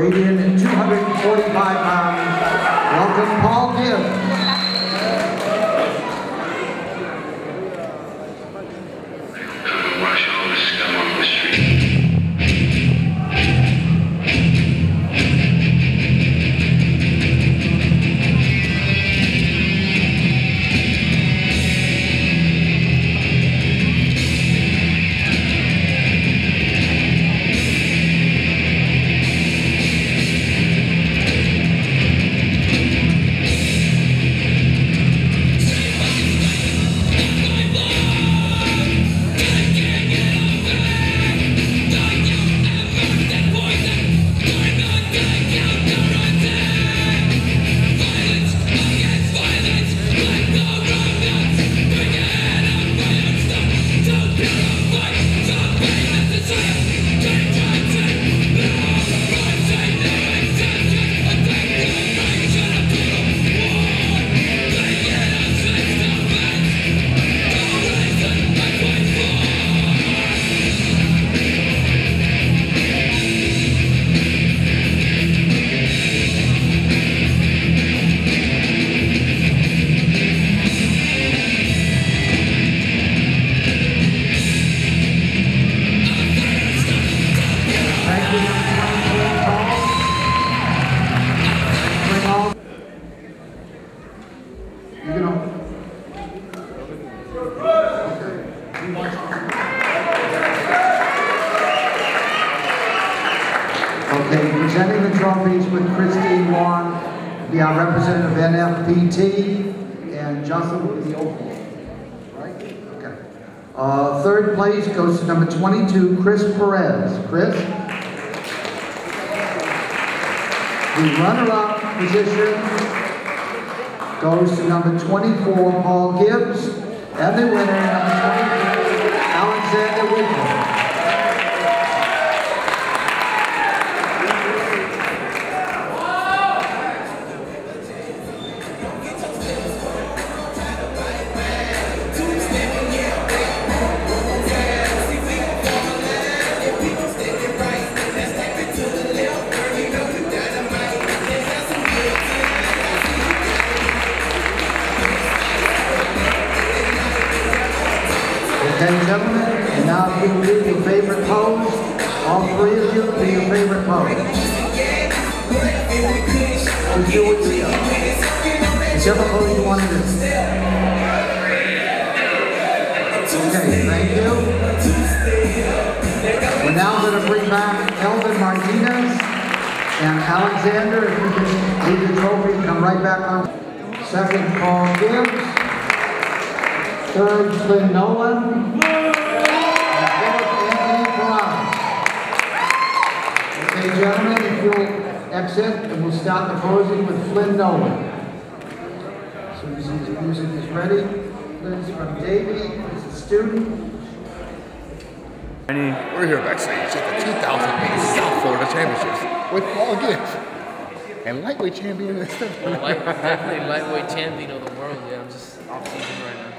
weighed in at 245 pounds. Welcome, Paul Gibbs. You can. Okay, presenting the trophies with Christine Warren, the our representative NFPT, and Jocelyn with the Opal. Right? Okay. Uh, third place goes to number 22, Chris Perez. Chris? The runner-up position goes to number 24, Paul Gibbs, and the winner, Okay, gentlemen, and now if you will do your favorite pose, all three of you do your favorite pose. Just do what you Whichever pose you want to do. Okay, thank you. We're now going to bring back Elvin Martinez and Alexander. If you can leave the trophy, come right back on. Second, Paul Gibbs. Third, Flynn Nolan. And fourth, Anthony Brown. Okay, gentlemen, if you'll exit, and we'll start the posing with Flynn Nolan. As soon as his music is ready, Flynn's from Davie, he's a student. We're here backstage at the 2008 South Florida Championships with Paul Gibbs and lightweight champion. Light, definitely lightweight champion of the world. Yeah, I'm just off season right now.